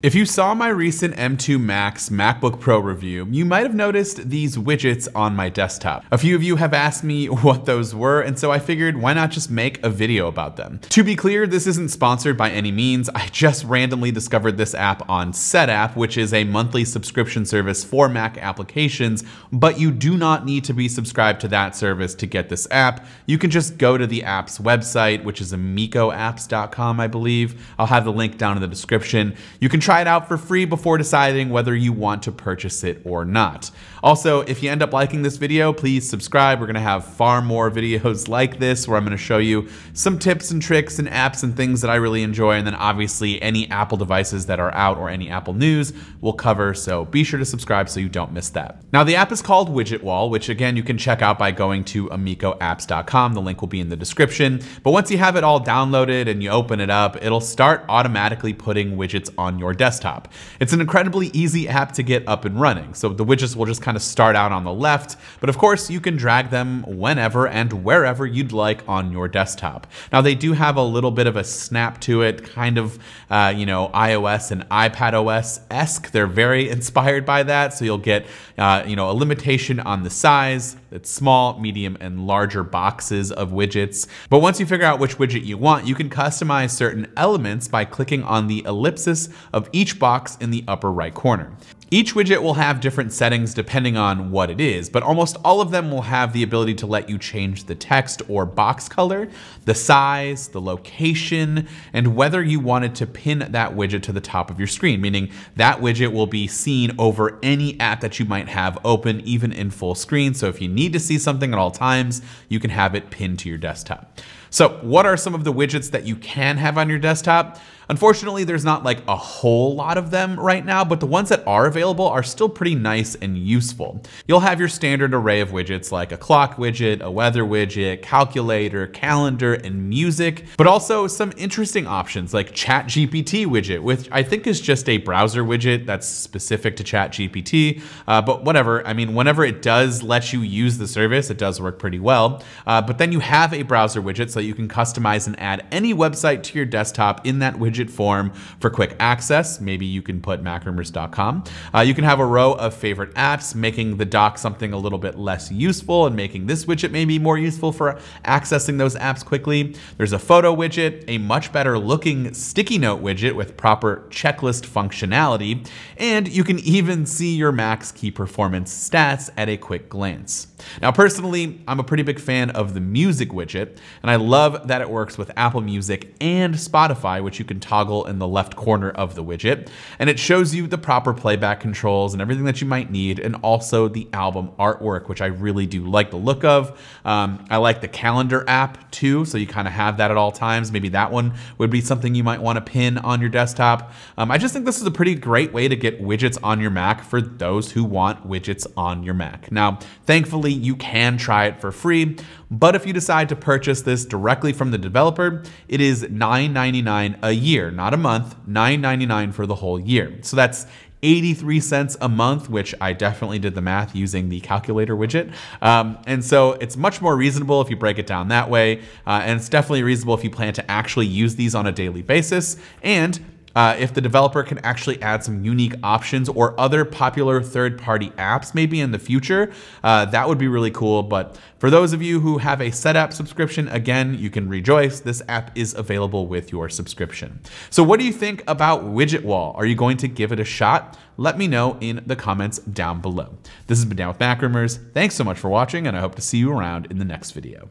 If you saw my recent M2 Max MacBook Pro review, you might have noticed these widgets on my desktop. A few of you have asked me what those were, and so I figured why not just make a video about them. To be clear, this isn't sponsored by any means. I just randomly discovered this app on Setapp, which is a monthly subscription service for Mac applications, but you do not need to be subscribed to that service to get this app. You can just go to the app's website, which is amicoapps.com, I believe. I'll have the link down in the description. You can try it out for free before deciding whether you want to purchase it or not. Also, if you end up liking this video, please subscribe. We're gonna have far more videos like this where I'm gonna show you some tips and tricks and apps and things that I really enjoy. And then obviously any Apple devices that are out or any Apple news we'll cover. So be sure to subscribe so you don't miss that. Now the app is called WidgetWall, which again, you can check out by going to amicoapps.com. The link will be in the description. But once you have it all downloaded and you open it up, it'll start automatically putting widgets on your desktop. It's an incredibly easy app to get up and running. So the widgets will just kind of start out on the left, but of course you can drag them whenever and wherever you'd like on your desktop. Now they do have a little bit of a snap to it, kind of, uh, you know, iOS and iPad OS-esque. They're very inspired by that. So you'll get, uh, you know, a limitation on the size. It's small, medium, and larger boxes of widgets. But once you figure out which widget you want, you can customize certain elements by clicking on the ellipsis of each box in the upper right corner. Each widget will have different settings depending on what it is, but almost all of them will have the ability to let you change the text or box color, the size, the location, and whether you wanted to pin that widget to the top of your screen, meaning that widget will be seen over any app that you might have open, even in full screen. So if you need to see something at all times, you can have it pinned to your desktop. So what are some of the widgets that you can have on your desktop? Unfortunately, there's not like a whole lot of them right now, but the ones that are available are still pretty nice and useful. You'll have your standard array of widgets like a clock widget, a weather widget, calculator, calendar, and music, but also some interesting options like ChatGPT widget, which I think is just a browser widget that's specific to ChatGPT, uh, but whatever. I mean, whenever it does let you use the service, it does work pretty well. Uh, but then you have a browser widget so you can customize and add any website to your desktop in that widget widget form for quick access. Maybe you can put macrumors.com. Uh, you can have a row of favorite apps, making the dock something a little bit less useful and making this widget maybe more useful for accessing those apps quickly. There's a photo widget, a much better looking sticky note widget with proper checklist functionality, and you can even see your Mac's key performance stats at a quick glance. Now, personally, I'm a pretty big fan of the music widget, and I love that it works with Apple Music and Spotify, which you can toggle in the left corner of the widget. And it shows you the proper playback controls and everything that you might need, and also the album artwork, which I really do like the look of. Um, I like the calendar app too, so you kind of have that at all times. Maybe that one would be something you might want to pin on your desktop. Um, I just think this is a pretty great way to get widgets on your Mac for those who want widgets on your Mac. Now, thankfully, you can try it for free. But if you decide to purchase this directly from the developer, it is $9.99 a year, not a month, $9.99 for the whole year. So that's 83 cents a month, which I definitely did the math using the calculator widget. Um, and so it's much more reasonable if you break it down that way. Uh, and it's definitely reasonable if you plan to actually use these on a daily basis. And uh, if the developer can actually add some unique options or other popular third-party apps maybe in the future, uh, that would be really cool. But for those of you who have a Setapp subscription, again, you can rejoice. This app is available with your subscription. So what do you think about WidgetWall? Are you going to give it a shot? Let me know in the comments down below. This has been Dan with MacRumors. Thanks so much for watching, and I hope to see you around in the next video.